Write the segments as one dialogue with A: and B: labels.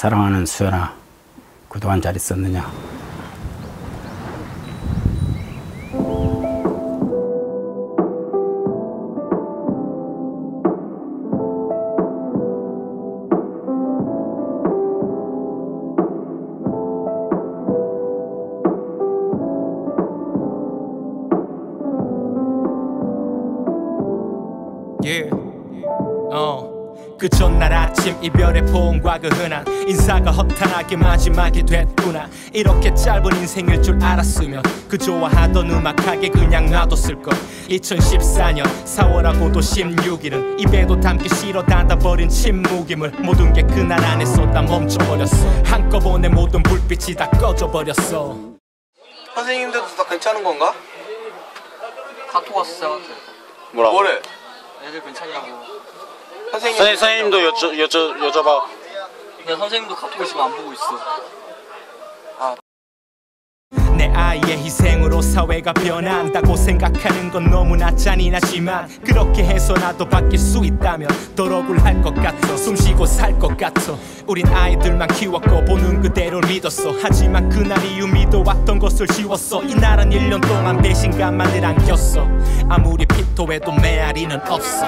A: 사랑하는 수연아, 그동안 잘 있었느냐?
B: 그 전날 아침 이별의 포옹과 그 흔한 인사가 허탄하게 마지막이 됐구나 이렇게 짧은 인생일 줄 알았으면 그 좋아하던 음악하게 그냥 놔뒀을 걸 2014년 4월하고도 16일은 입에도 담기 싫어 닫아버린 침묵임을 모든 게 그날 안에 쏟아 멈춰버렸어 한꺼번에 모든 불빛이 다 꺼져버렸어
C: 선생님들도 다 괜찮은 건가?
D: 카톡 왔어
E: 뭐라고?
C: 뭐래?
D: 애들 괜찮냐고
C: 선생님.
E: 선생님, 선생님도 여쭤, 여쭤, 여쭤봐.
D: 근데 선생님도 카톡을 지금 안 보고 있어.
B: 내 아이의 희생으로 사회가 변한다고 생각하는 건 너무나 잔인하지만 그렇게 해서 나도 바뀔 수 있다면 더 억울할 것 같아. 숨쉬고 살 것 같아. 우린 아이들만 키웠고 보는 그대로 믿었어. 하지만 그날 이후 믿어왔던 것을 지웠어. 이 나란 1년 동안 배신감만을 안겼어. 아무리 피토해도 메아리는 없어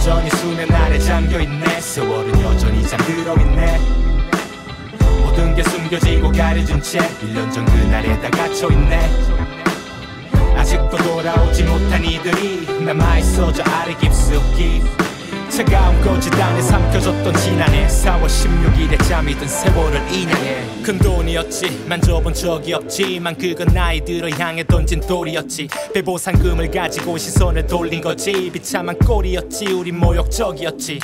B: 여전히 수면 아래 잠겨있네. 세월은 여전히 잠들어 있네. 모든 게 숨겨지고 가려진 채 1년 전 그날에 다 갇혀있네. 아직도 돌아오지 못한 이들이 남아있어 저 아래 깊숙이 차가운 안에 삼켜졌던 지난해 4월 16일에 잠이 든 세월을 인양해. 큰 돈이었지 만져본 적이 없지만 그건 나이들을 향해 던진 돌이었지. 배보상금을 가지고 시선을 돌린 거지. 비참한 꼴이었지 우린 모욕적이었지.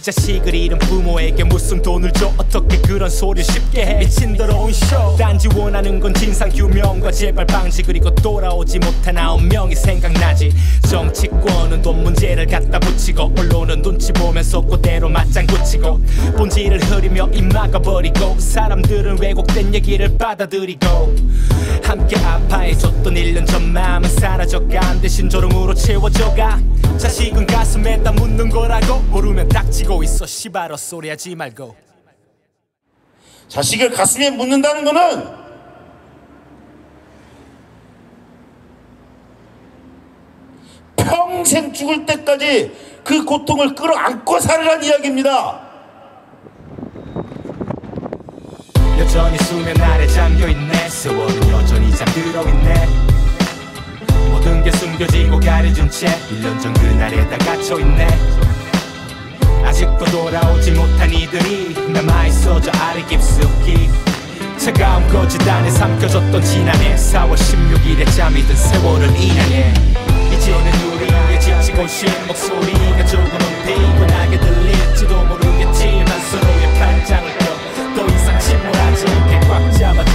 B: 자식을 잃은 부모에게 무슨 돈을 줘? 어떻게 그런 소리를 쉽게 해? 미친 더러운 쇼. 단지 원하는 건 진상 규명과 재발 방지. 그리고 돌아오지 못한 아홉 명이 생각나지. 정치권은 돈 문제를 갖다 붙이고 언론은 눈치 보면서 그대로 맞장 구 치고 본질을 흐리며 입 막아버리고 사람들은 왜곡된 얘기를 받아들이고 함께 아파해줬던 1년 전 마음은 사라져간 대신 조롱으로 채워져가 자식은 가슴에다 묻는 거라고 모르면 닥치고 있어 시바로 소리하지 말고
F: 자식을 가슴에 묻는다는 거는 평생 죽을 때까지 그 고통을 끌어안고 살으란 이야기입니다.
B: 여전히 수면 아래 잠겨있네. 세월은 여전히 잠들어 있네. 모든 게 숨겨지고 가려진 채 1년 전 그날에 다 갇혀있네. 아직도 돌아오지 못한 이들이 남아있어 저 아래 깊숙이 차가운 거짓 안에 삼켜졌던 지난해 4월 16일에 잠이 든 인양해 이제는 쉰 목소리가 조금은 피곤하게 들릴지도 모르겠지만 서로의 팔짱을 껴더 이상 침몰하지 않게 꽉 잡아줘.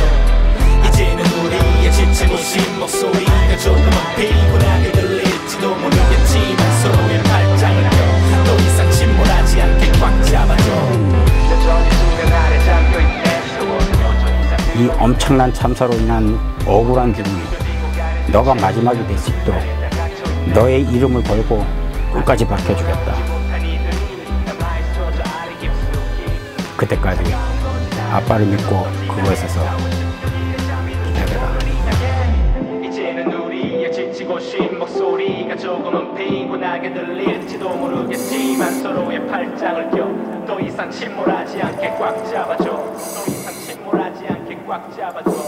B: 이제는 우리의 지치고 쉰 목소리가 조금은 피곤하게 들릴지도 모르겠지만 서로의 팔짱을 껴더 이상 침몰하지 않게 꽉 잡아줘.
A: 이 엄청난 참사로 인한 억울한 죽음이 너가 마지막이 될 수 있도록 너의 이름을 걸고 끝까지 밝혀주겠다. 그때까지 아빠를 믿고 그곳에서 기다려라.
B: 지치고 쉰 목소리가 조금은 피곤하게 들릴지도 모르겠지만 서로의 팔짱을 껴더 이상 침몰하지 않게 꽉 잡아줘 더 이상 침몰하지 않게 꽉 잡아줘